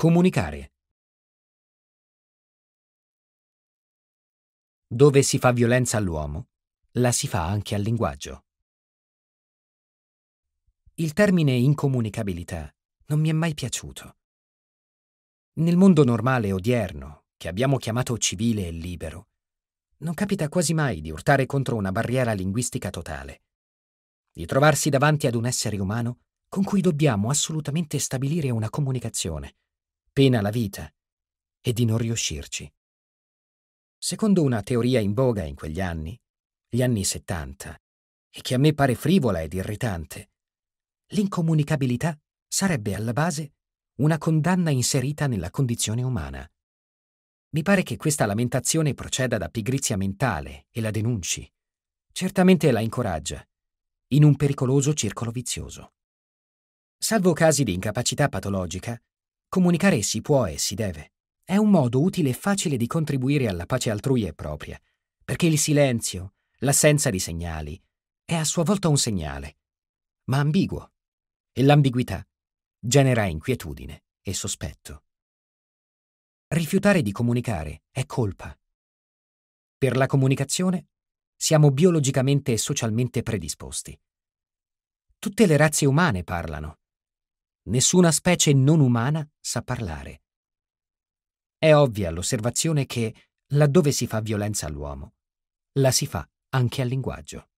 Comunicare. Dove si fa violenza all'uomo, la si fa anche al linguaggio. Il termine incomunicabilità non mi è mai piaciuto. Nel mondo normale odierno, che abbiamo chiamato civile e libero, non capita quasi mai di urtare contro una barriera linguistica totale, di trovarsi davanti ad un essere umano con cui dobbiamo assolutamente stabilire una comunicazione, pena la vita, e di non riuscirci. Secondo una teoria in voga in quegli anni, gli anni 70, e che a me pare frivola ed irritante, l'incomunicabilità sarebbe alla base una condanna inserita nella condizione umana. Mi pare che questa lamentazione proceda da pigrizia mentale e la denunci. Certamente la incoraggia, in un pericoloso circolo vizioso. Salvo casi di incapacità patologica, Comunicare si può e si deve. È un modo utile e facile di contribuire alla pace altrui e propria, perché il silenzio, l'assenza di segnali, è a sua volta un segnale, ma ambiguo, e l'ambiguità genera inquietudine e sospetto. Rifiutare di comunicare è colpa. Per la comunicazione siamo biologicamente e socialmente predisposti. Tutte le razze umane parlano, nessuna specie non umana sa parlare. È ovvia l'osservazione che, laddove si fa violenza all'uomo, la si fa anche al linguaggio.